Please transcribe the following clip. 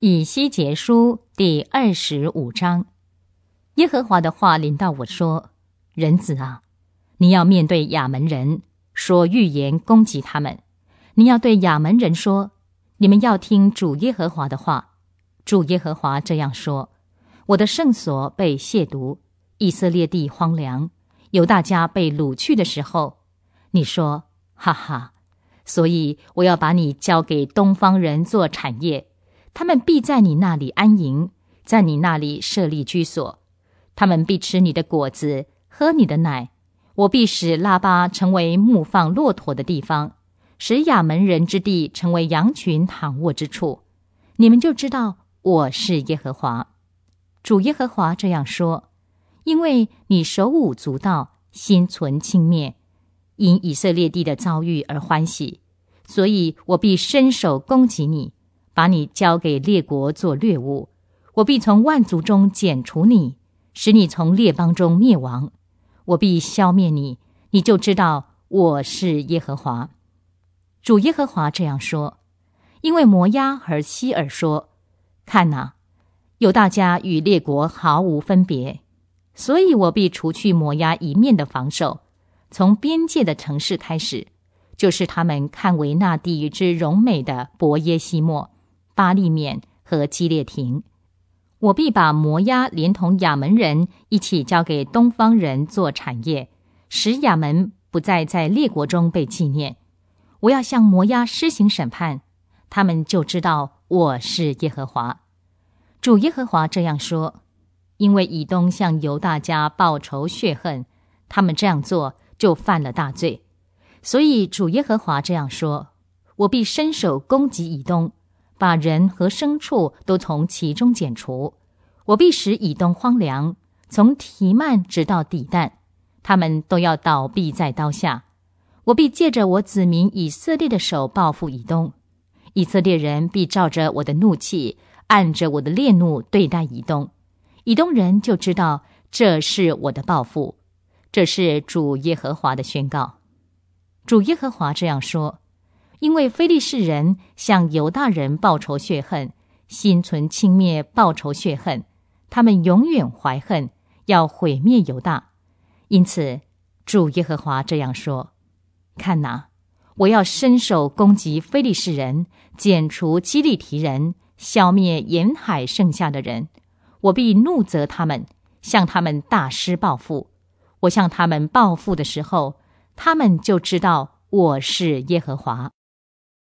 以西结书第二十五章，耶和华的话临到我说：“人子啊，你要面对亚门人说预言，攻击他们。你要对亚门人说：你们要听主耶和华的话。主耶和华这样说：我的圣所被亵渎，以色列地荒凉，犹大家被掳去的时候，你说：哈哈！所以我要把你交给东方人做产业。”他们必在你那里安营，在你那里设立居所。他们必吃你的果子，喝你的奶。我必使拉巴成为牧放骆驼的地方，使亚门人之地成为羊群躺卧之处。你们就知道我是耶和华，主耶和华这样说：因为你手舞足蹈，心存轻蔑，因以色列地的遭遇而欢喜，所以我必伸手攻击你。把你交给列国做掠物，我必从万族中剪除你，使你从列邦中灭亡。我必消灭你，你就知道我是耶和华。主耶和华这样说：因为摩押和希尔说：“看哪，有大家与列国毫无分别，所以我必除去摩押一面的防守，从边界的城市开始，就是他们看为那地之荣美的伯耶西莫。”巴利缅和基列亭，我必把摩押连同亚门人一起交给东方人做产业，使亚门不再在列国中被纪念。我要向摩押施行审判，他们就知道我是耶和华。主耶和华这样说：因为以东向犹大家报仇血恨，他们这样做就犯了大罪，所以主耶和华这样说：我必伸手攻击以东。把人和牲畜都从其中剪除，我必使以东荒凉，从提曼直到底旦，他们都要倒闭在刀下。我必借着我子民以色列的手报复以东，以色列人必照着我的怒气，按着我的烈怒对待以东，以东人就知道这是我的报复，这是主耶和华的宣告。主耶和华这样说。因为非利士人向犹大人报仇血恨，心存轻蔑，报仇血恨，他们永远怀恨，要毁灭犹大。因此，主耶和华这样说：“看哪，我要伸手攻击非利士人，剪除基利提人，消灭沿海剩下的人。我必怒责他们，向他们大施报复。我向他们报复的时候，他们就知道我是耶和华。”